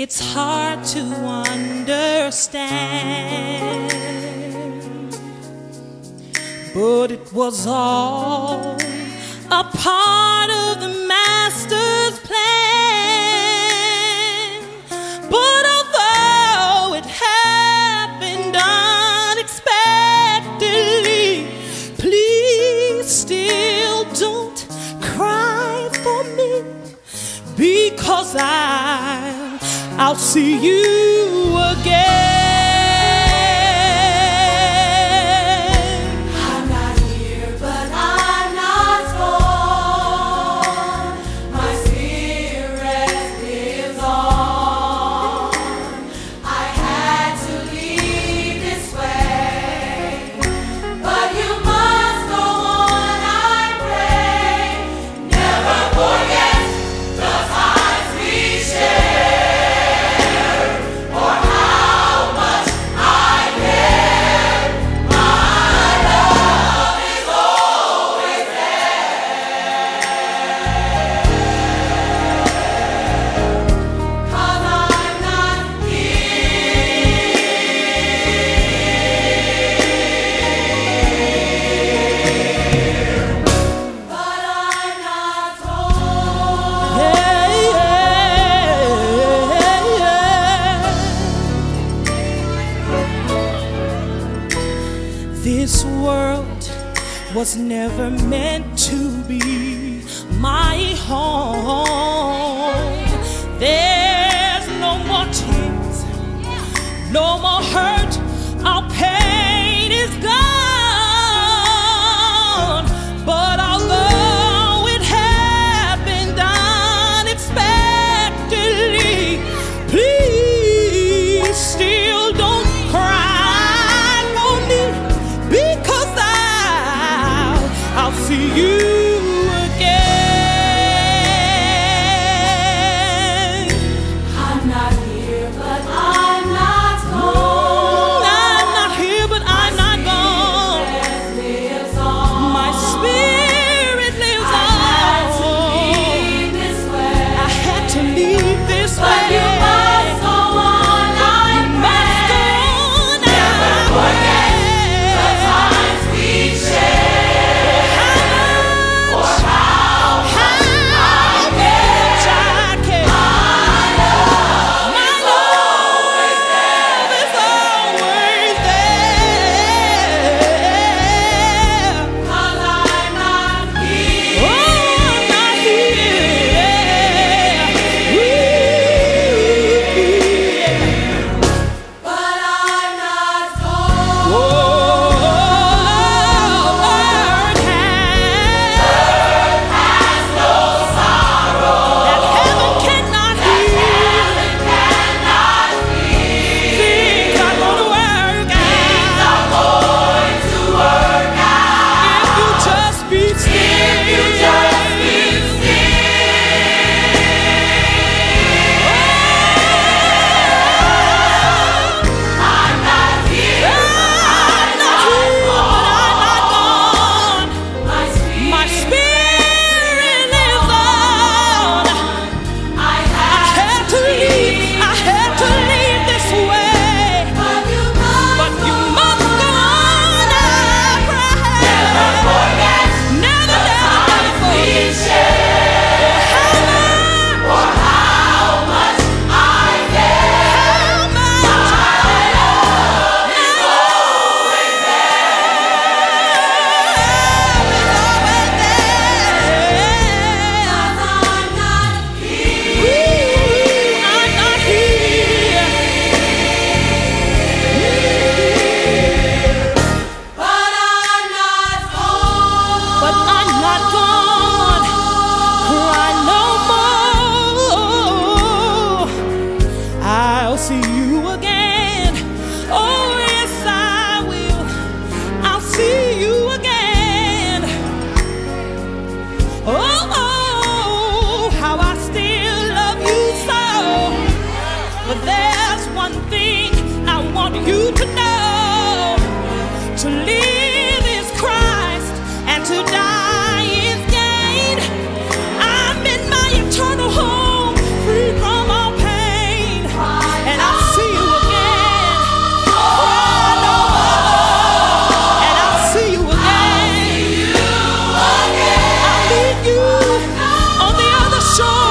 It's hard to understand, but it was all a part of the master's plan. But although it happened unexpectedly, please still don't cry for me because I. I'll see you again. was never meant to see you again. Oh, show.